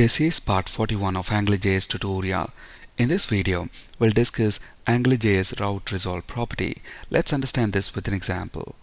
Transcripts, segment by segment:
This is part 41 of AngularJS tutorial. In this video, we'll discuss AngularJS route resolve property. Let's understand this with an example.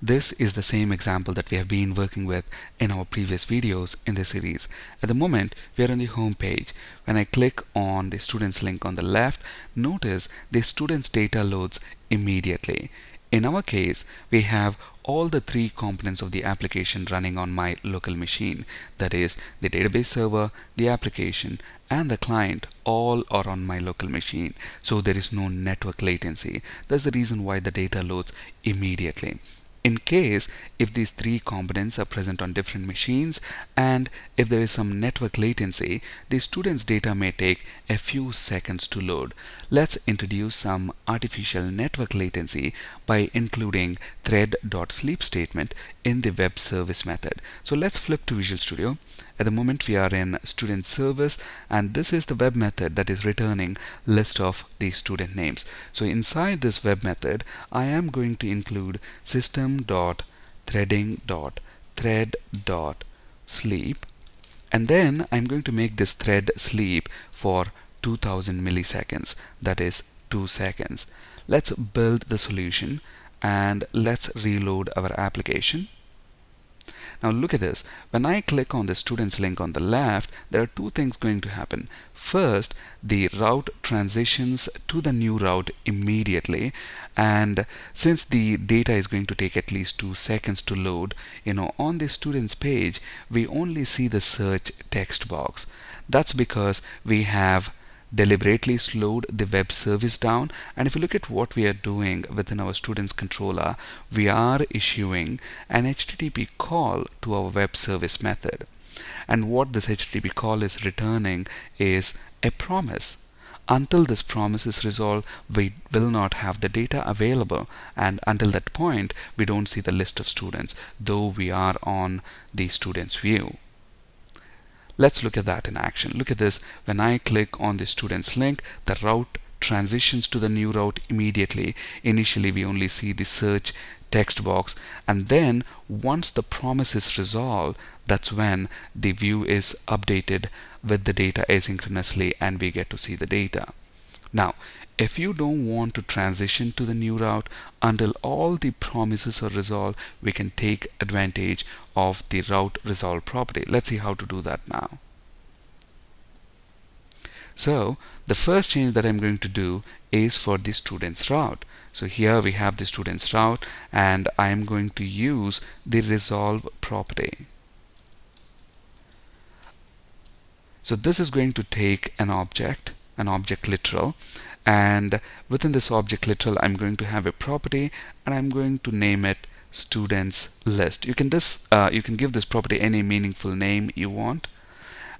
This is the same example that we have been working with in our previous videos in this series. At the moment, we are on the home page. When I click on the students link on the left, notice the students data loads immediately. In our case, we have all the three components of the application running on my local machine. That is, the database server, the application, and the client all are on my local machine. So there is no network latency. That's the reason why the data loads immediately in case if these three components are present on different machines and if there is some network latency the student's data may take a few seconds to load. Let's introduce some artificial network latency by including thread.sleep statement in the web service method. So let's flip to Visual Studio. At the moment we are in student service and this is the web method that is returning list of the student names. So inside this web method I am going to include system.threading.thread.sleep and then I'm going to make this thread sleep for 2000 milliseconds that is 2 seconds. Let's build the solution and let's reload our application. Now look at this. When I click on the students link on the left, there are two things going to happen. First, the route transitions to the new route immediately. And since the data is going to take at least two seconds to load, you know, on the students page, we only see the search text box. That's because we have deliberately slowed the web service down. And if you look at what we are doing within our students controller we are issuing an HTTP call to our web service method. And what this HTTP call is returning is a promise. Until this promise is resolved we will not have the data available. And until that point we don't see the list of students though we are on the students view Let's look at that in action. Look at this. When I click on the students link, the route transitions to the new route immediately. Initially, we only see the search text box and then once the promise is resolved that's when the view is updated with the data asynchronously and we get to see the data now if you don't want to transition to the new route until all the promises are resolved, we can take advantage of the route resolve property. Let's see how to do that now. So the first change that I'm going to do is for the student's route. So here we have the student's route and I'm going to use the resolve property. So this is going to take an object, an object literal, and within this object literal I'm going to have a property and I'm going to name it students list. You can this uh, you can give this property any meaningful name you want.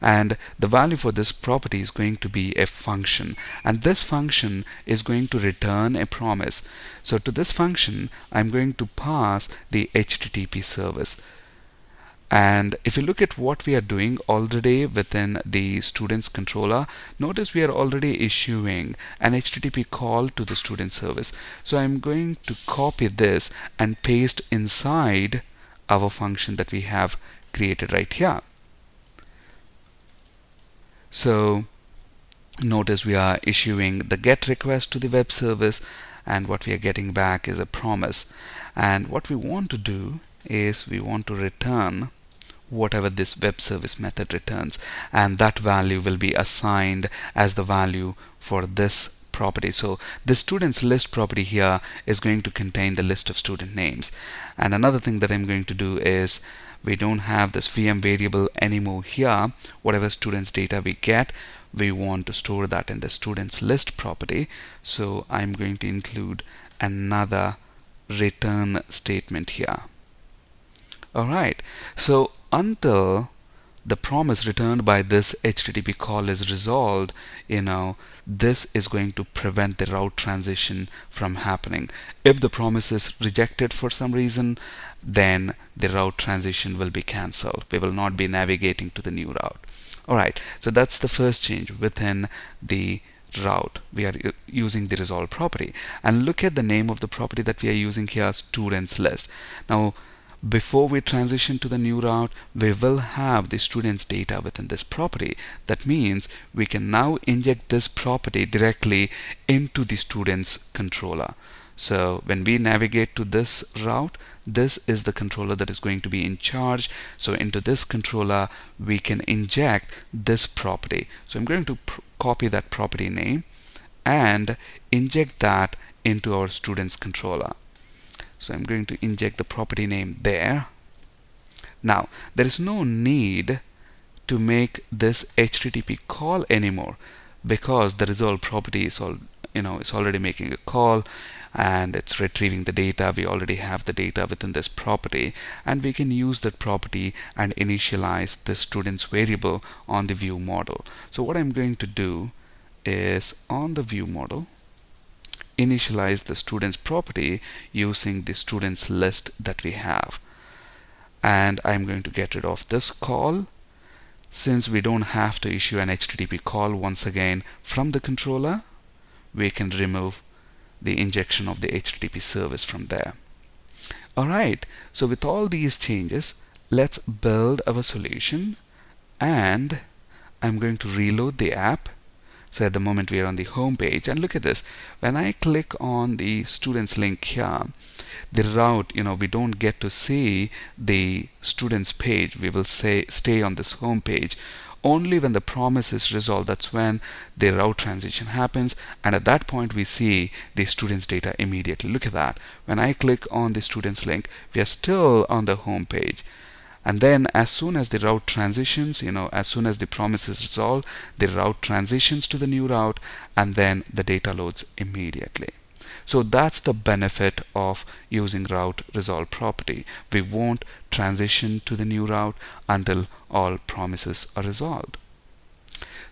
And the value for this property is going to be a function. And this function is going to return a promise. So to this function I'm going to pass the HTTP service and if you look at what we are doing already within the students controller, notice we are already issuing an HTTP call to the student service. So I'm going to copy this and paste inside our function that we have created right here. So notice we are issuing the get request to the web service and what we are getting back is a promise. And what we want to do is we want to return whatever this web service method returns and that value will be assigned as the value for this property. So the students list property here is going to contain the list of student names. And another thing that I'm going to do is we don't have this VM variable anymore here. Whatever students data we get we want to store that in the students list property. So I'm going to include another return statement here. Alright so until the promise returned by this HTTP call is resolved, you know, this is going to prevent the route transition from happening. If the promise is rejected for some reason, then the route transition will be cancelled. We will not be navigating to the new route. Alright, so that's the first change within the route. We are using the resolve property. And look at the name of the property that we are using here, students list. Now, before we transition to the new route, we will have the student's data within this property. That means we can now inject this property directly into the student's controller. So when we navigate to this route, this is the controller that is going to be in charge. So into this controller, we can inject this property. So I'm going to copy that property name and inject that into our student's controller. So I'm going to inject the property name there. Now, there is no need to make this HTTP call anymore because the resolve property is all you know it's already making a call and it's retrieving the data we already have the data within this property and we can use that property and initialize the students variable on the view model so what I'm going to do is on the view model initialize the students property using the students list that we have. And I'm going to get rid of this call. Since we don't have to issue an HTTP call once again from the controller we can remove the injection of the HTTP service from there. Alright so with all these changes let's build our solution. And I'm going to reload the app so at the moment we are on the home page. And look at this. When I click on the students link here the route you know we don't get to see the students page. We will say stay on this home page. Only when the promise is resolved that's when the route transition happens. And at that point we see the students data immediately. Look at that. When I click on the students link we are still on the home page and then as soon as the route transitions you know as soon as the promise is resolved the route transitions to the new route and then the data loads immediately. So that's the benefit of using route resolve property. We won't transition to the new route until all promises are resolved.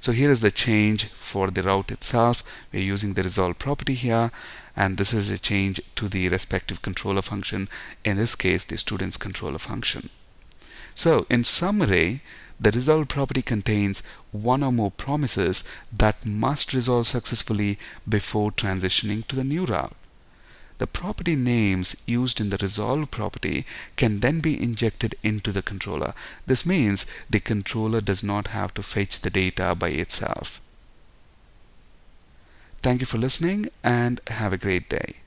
So here is the change for the route itself. We're using the resolve property here and this is a change to the respective controller function in this case the students controller function so in summary, the resolve property contains one or more promises that must resolve successfully before transitioning to the new route. The property names used in the resolve property can then be injected into the controller. This means the controller does not have to fetch the data by itself. Thank you for listening and have a great day.